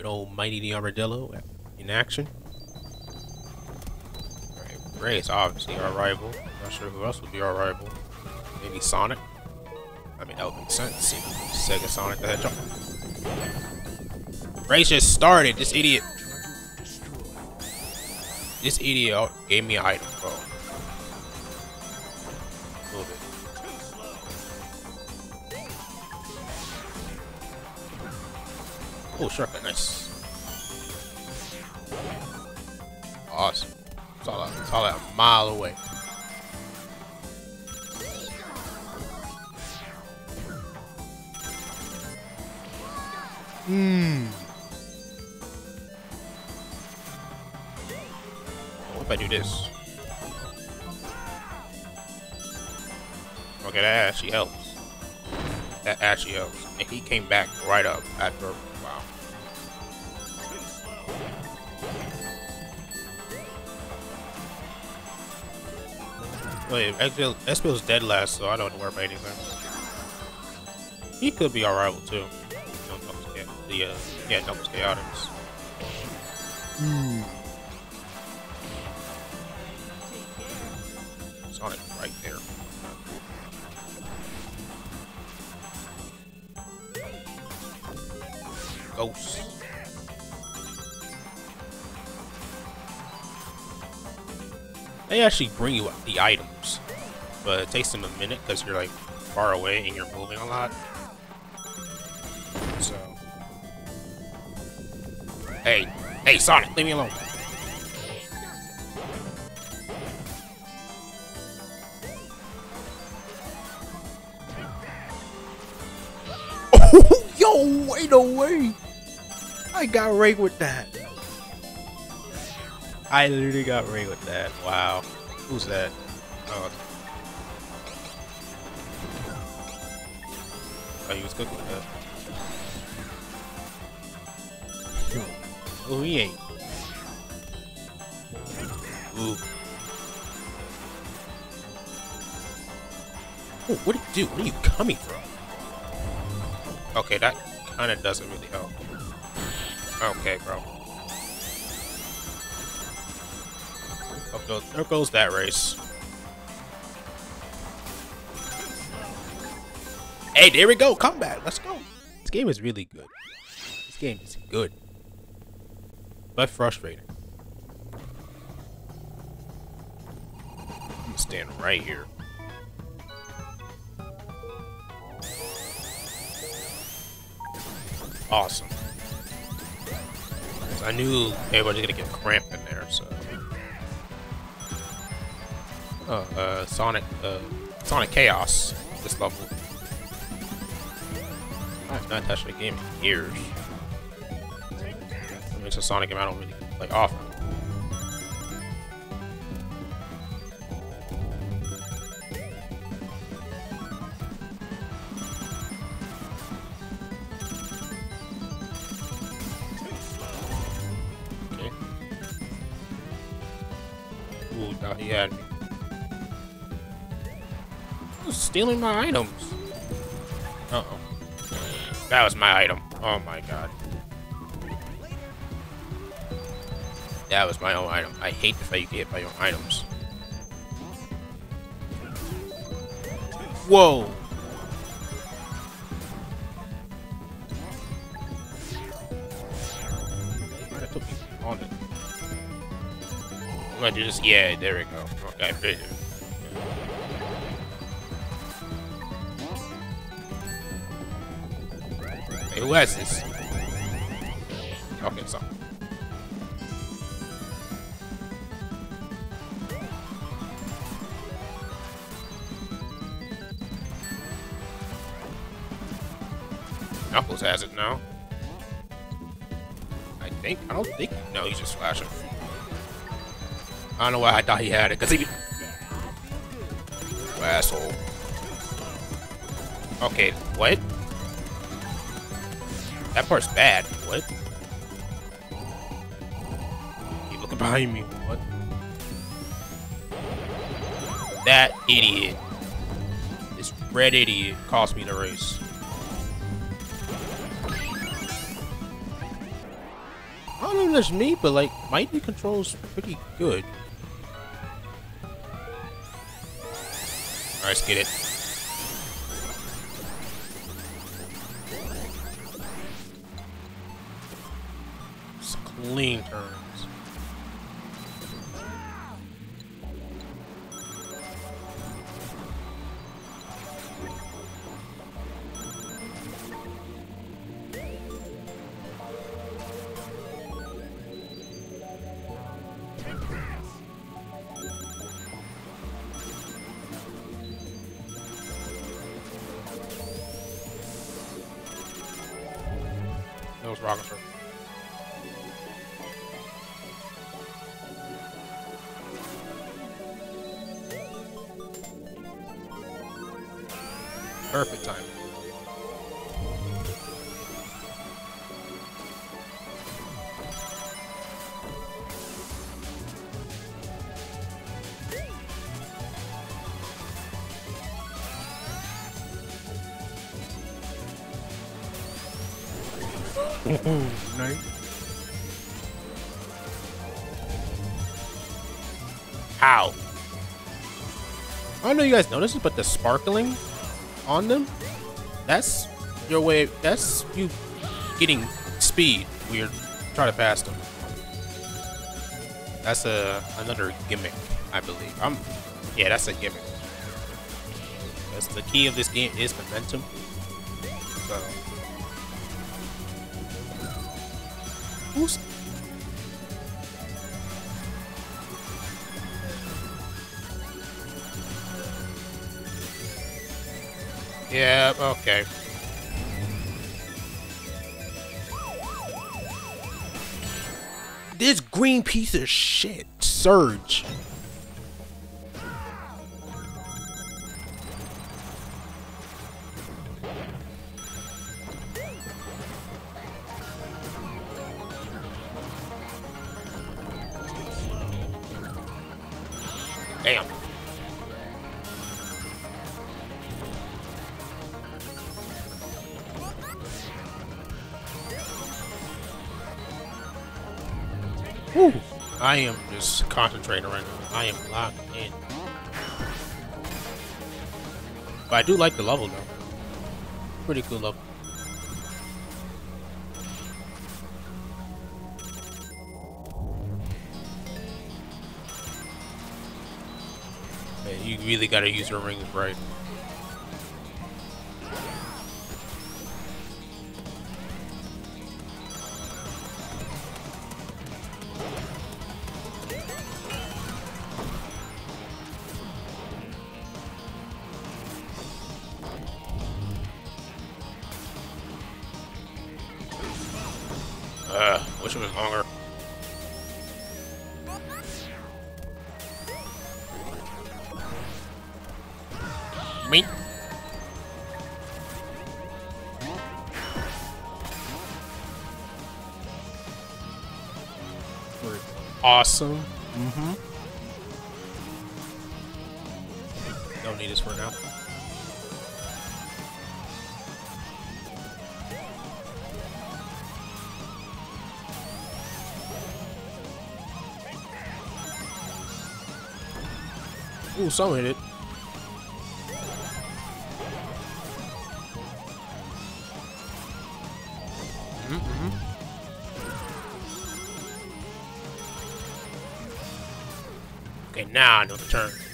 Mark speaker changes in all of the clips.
Speaker 1: Good old Mighty the Armadillo in action. Alright, Ray's obviously our rival. Not sure who else would be our rival. Maybe Sonic? I mean, that would make sense. Sega Sonic the Hedgehog. Ray just started, this idiot. This idiot gave me an item, bro. A little bit. Oh, shortcut, nice. Awesome. It's all, out, it's all out a mile away. Hmm. What if I do this? Okay, that actually helps. That actually helps. And he came back right up after. Wait, Espio's dead last, so I don't worry about anything. He could be our rival too. The uh, yeah, Knuckles Chaotix. Hmm. Sonic right there. Ghost. They actually bring you the items, but it takes them a minute because you're like far away and you're moving a lot. So, hey, hey, Sonic, leave me alone. Oh, yo, wait no way. I got Ray with that. I literally got Ray with that. Wow. Who's that? Oh. Oh, he was cooking with that. Oh, he ain't. Ooh. Oh, what did you do? Where are you coming from? Okay, that kind of doesn't really help. Okay, bro. There goes that race. Hey, there we go. Combat. Let's go. This game is really good. This game is good. But frustrating. I'm gonna stand right here. Awesome. I knew everybody's gonna get cramped in there, so. Oh, uh, Sonic, uh, Sonic Chaos, this level. I've not touched the game in years. I mean, it's a Sonic game I don't really play often. Okay. Ooh, he had me. Stealing my items? Uh-oh. That was my item. Oh my god. That was my own item. I hate the fact you get my own items. Whoa! I'm gonna do this. Yeah, there we go. Okay. Who has this? Okay, so. Knuckles has it now. I think. I don't think. No, he's just flashing. I don't know why I thought he had it, because he... Asshole. Okay, what? That part's bad. What? Keep looking behind me. What? That idiot. This red idiot cost me the race. I don't know if that's me, but like Mighty controls pretty good. Alright, let's get it. It's clean turns. That was Rocket Perfect time. nice. How? I don't know if you guys noticed it, but the sparkling on them, that's your way, that's you getting speed when you're trying to pass them. That's a another gimmick, I believe. I'm, yeah, that's a gimmick. That's the key of this game is momentum. So, who's Yeah, okay. This green piece of shit, Surge. I am just concentrating right now. I am locked in. But I do like the level though. Pretty cool level. You really gotta use your rings right. Uh, wish it was longer. Me. Awesome. Mm-hmm. Don't need this for now. Ooh, someone hit it. Mm -hmm. Okay, now I know the turn.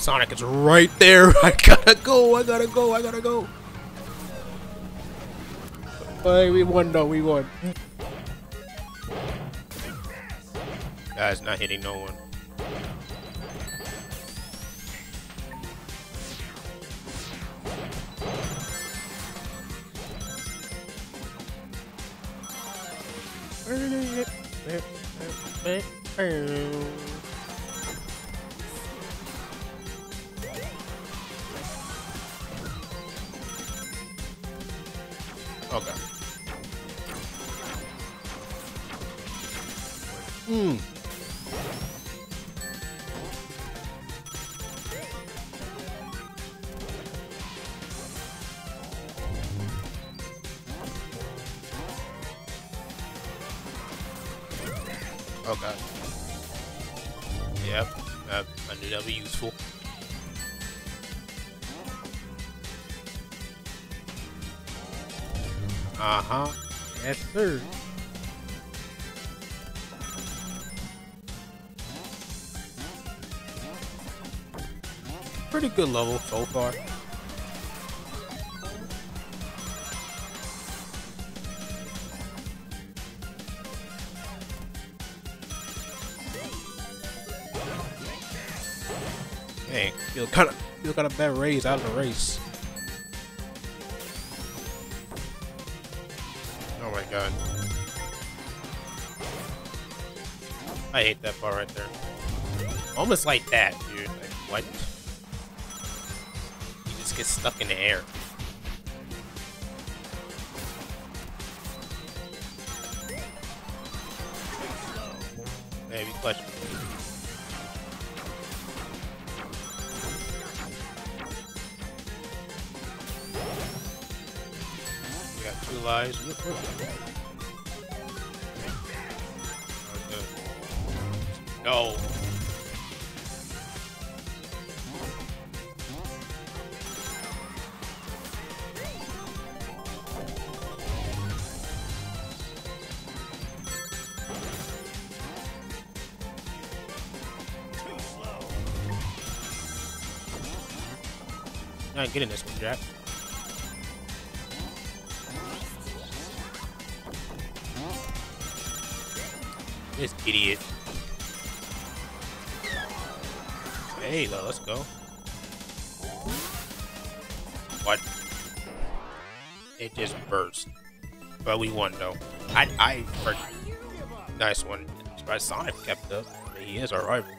Speaker 1: Sonic is right there. I gotta go. I gotta go. I gotta go. Hey, we won though. We won. Guys, not hitting no one. Okay. Mmm. Okay. Yep, that, I knew that'd be useful. Uh-huh. Yes, sir. Pretty good level so far. Hey, feel kind of feel kind of bad Ray's out of the race. I hate that part right there. Almost like that, dude. Like, what? You just get stuck in the air. Maybe clutch. Lives. No. Not getting this one, Jack. This idiot. Hey, let's go. What? It just burst. But we won, though. I, I, nice one. But Sonic kept up. He is our rival.